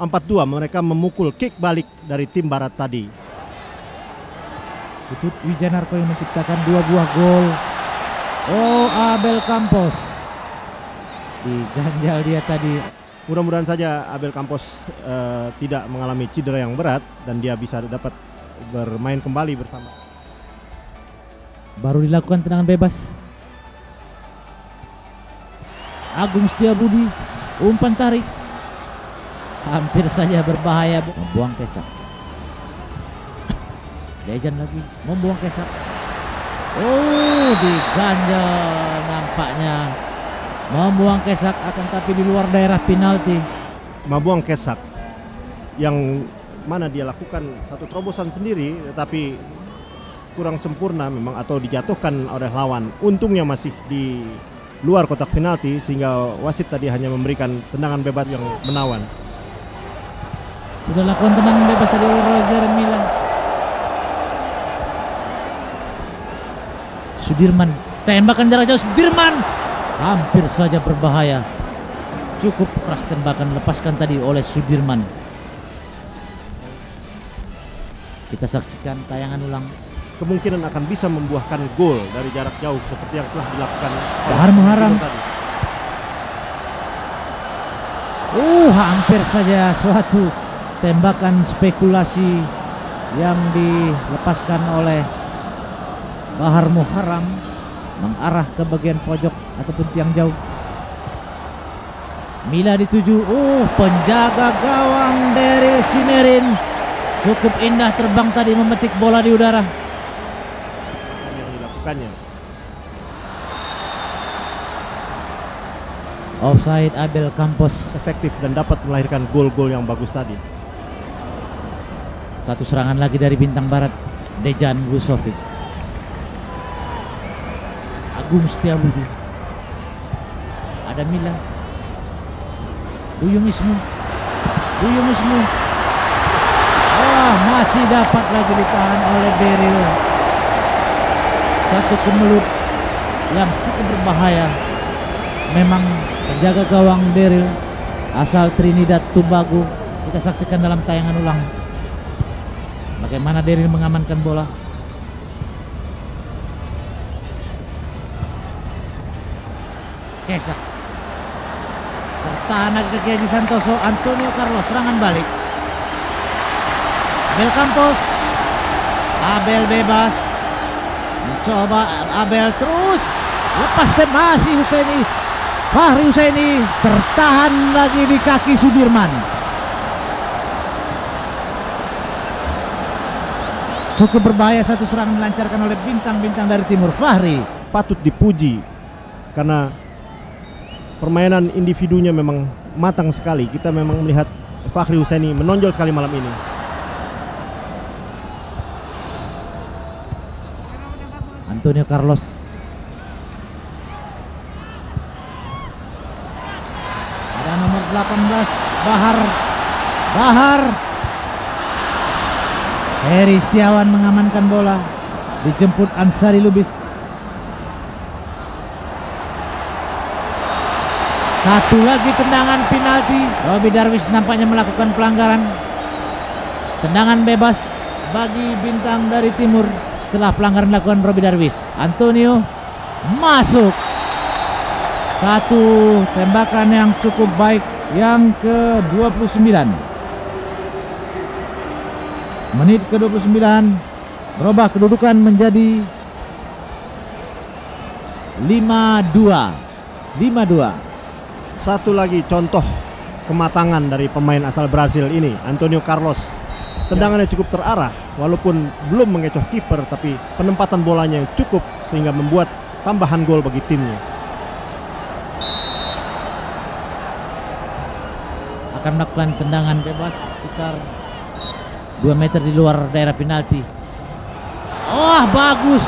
4-2 mereka memukul kick balik dari tim barat tadi. Tutut Wijanarko yang menciptakan dua buah gol. Oh, Abel Campos. Diganjal dia tadi. Mudah-mudahan saja Abel Campos eh, tidak mengalami cedera yang berat dan dia bisa dapat bermain kembali bersama. Baru dilakukan tendangan bebas. Agung Setiabudi umpan tarik. Hampir saja berbahaya membuang kesak. Dejan lagi membuang kesak. Oh, diganjal nampaknya. Membuang kesak akan tapi di luar daerah penalti. Mabuang Kesak yang mana dia lakukan satu terobosan sendiri tetapi kurang sempurna memang atau dijatuhkan oleh lawan. Untungnya masih di luar kotak penalti sehingga wasit tadi hanya memberikan tendangan bebas yang menawan. Sudah lakukan tendangan bebas tadi oleh Roger Mila. Sudirman tembakan jarak jauh Sudirman hampir saja berbahaya. Cukup keras tembakan lepaskan tadi oleh Sudirman. Kita saksikan tayangan ulang. Kemungkinan akan bisa membuahkan gol dari jarak jauh seperti yang telah dilakukan Bahar Muharam. tadi. Uh, hampir saja suatu tembakan spekulasi yang dilepaskan oleh Bahar Muharam mengarah ke bagian pojok ataupun tiang jauh. Mila dituju, uh penjaga gawang Daryl Sinerin cukup indah terbang tadi memetik bola di udara. yang dilakukannya. Offside Abel Campos. Efektif dan dapat melahirkan gol-gol yang bagus tadi. Satu serangan lagi dari bintang barat Dejan Gusovic. Agung Setiabudi. Ada Mila. Duyung Ismu. Duyung Ismu. Wah, masih dapat lagi ditahan oleh Beril. Satu kemelut yang cukup berbahaya. Memang penjaga gawang Beril asal Trinidad Tobago. Kita saksikan dalam tayangan ulang. Bagaimana Daryl mengamankan bola. Kesak. Tertahan ke Haji Santoso. Antonio Carlos serangan balik. Abel Campos. Abel bebas. Mencoba Abel terus. Lepas tem masih Husaini. Fahri Husaini tertahan lagi di kaki Sudirman. Cukup berbahaya satu serangan dilancarkan oleh bintang-bintang dari timur Fahri. Patut dipuji karena permainan individunya memang matang sekali. Kita memang melihat Fakhri Husaini menonjol sekali malam ini. Antonio Carlos. Ada nomor 18 Bahar. Bahar. Heri Setiawan mengamankan bola. Dijemput Ansari Lubis. Satu lagi tendangan penalti. Robi Darwis nampaknya melakukan pelanggaran. Tendangan bebas bagi bintang dari timur setelah pelanggaran dilakukan Robi Darwis. Antonio masuk. Satu tembakan yang cukup baik yang ke-29. Menit ke-29 berubah kedudukan menjadi 5-2. 5-2. Satu lagi contoh kematangan dari pemain asal Brazil ini, Antonio Carlos. Tendangannya cukup terarah, walaupun belum mengecoh kiper, tapi penempatan bolanya yang cukup sehingga membuat tambahan gol bagi timnya. akan melakukan tendangan bebas sekitar 2 meter di luar daerah penalti. Wah bagus.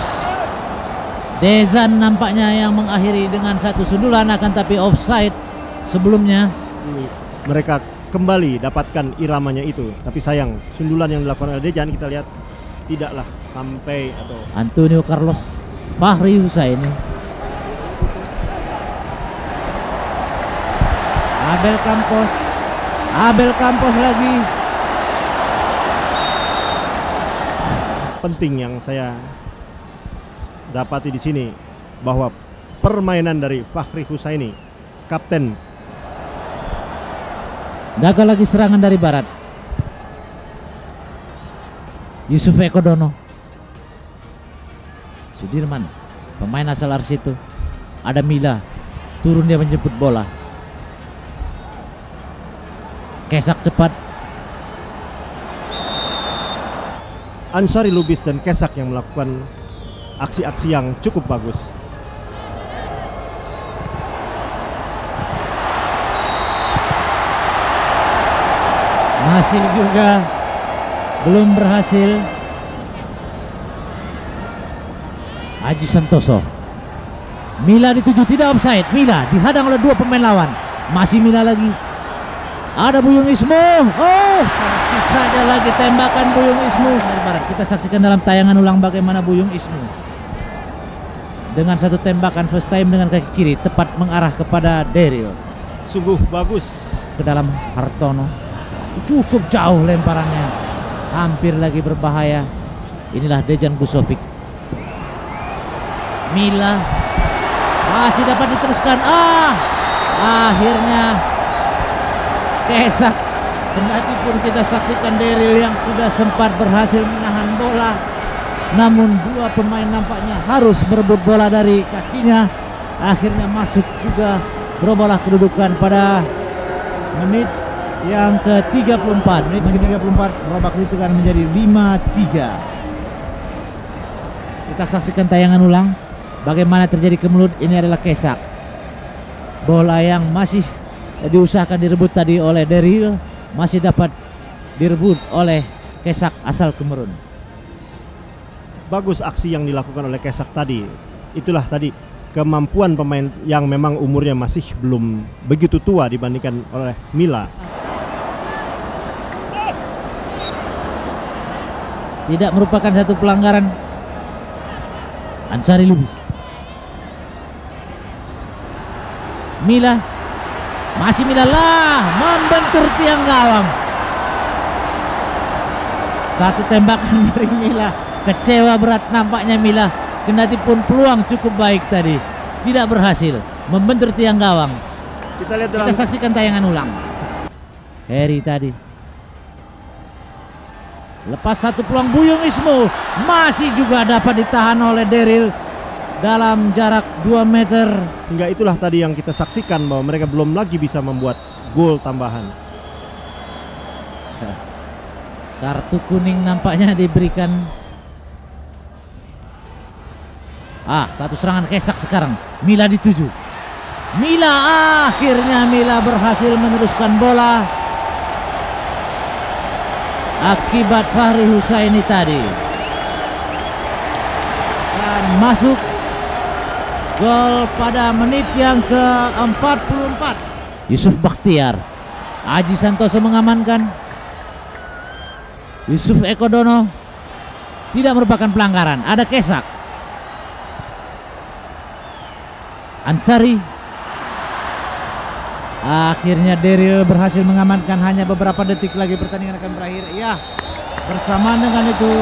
Dezan nampaknya yang mengakhiri dengan satu sundulan akan tapi offside sebelumnya. Mereka kembali dapatkan iramanya itu, tapi sayang sundulan yang dilakukan oleh Dejan kita lihat tidaklah sampai atau Antonio Carlos Fahri Husaini. Abel Campos Abel Campos lagi. Penting yang saya dapati di sini bahwa permainan dari Fakhri Husaini, kapten Gagal lagi serangan dari barat. Yusuf Eko Dono. Sudirman, pemain asal Arsitu. Ada Mila, turun dia menjemput bola. Kesak cepat, Ansari Lubis dan Kesak yang melakukan aksi-aksi yang cukup bagus. masih juga belum berhasil. Haji Santoso. Mila dituju tidak offside. Mila dihadang oleh dua pemain lawan. Masih Mila lagi. Ada Buyung Ismu. Oh, masih saja lagi tembakan Buyung Ismu barat. Kita saksikan dalam tayangan ulang bagaimana Buyung Ismu dengan satu tembakan first time dengan kaki kiri tepat mengarah kepada Daryl Sungguh bagus. ke dalam Hartono. Cukup jauh lemparannya. Hampir lagi berbahaya. Inilah Dejan Gusovic. Mila masih dapat diteruskan. Ah, akhirnya Kesak. Kendati pun kita saksikan Daryl yang sudah sempat berhasil menahan bola. Namun dua pemain nampaknya harus berebut bola dari kakinya. Akhirnya masuk juga berubahlah kedudukan pada menit yang ke-34 menit ke-34 merubah kedudukan menjadi 5-3 kita saksikan tayangan ulang bagaimana terjadi kemelut ini adalah Kesak bola yang masih diusahakan direbut tadi oleh Daryl masih dapat direbut oleh Kesak asal Kemerun Bagus aksi yang dilakukan oleh Kesak tadi. Itulah tadi kemampuan pemain yang memang umurnya masih belum begitu tua dibandingkan oleh Mila. tidak merupakan satu pelanggaran Ansari Lubis Mila masih Mila lah membentur tiang gawang. Satu tembakan dari Mila. Kecewa berat nampaknya Mila. Kendati pun peluang cukup baik tadi. Tidak berhasil membentur tiang gawang. Kita lihat dalam kita saksikan tayangan ulang. Harry tadi. Lepas satu peluang Buyung Ismu Masih juga dapat ditahan oleh Daryl Dalam jarak 2 meter. Hingga itulah tadi yang kita saksikan bahwa mereka belum lagi bisa membuat gol tambahan. Kartu kuning nampaknya diberikan. Ah satu serangan kesak sekarang. Mila dituju Mila akhirnya Mila berhasil meneruskan bola. Akibat Fahri Husaini tadi. Dan masuk Gol pada menit yang ke-44 Yusuf Bakhtiar Aji Santoso mengamankan Yusuf Eko Dono tidak merupakan pelanggaran. Ada Kesak. Ansari. Akhirnya Daryl berhasil mengamankan hanya beberapa detik lagi pertandingan akan berakhir. Ya, bersamaan dengan itu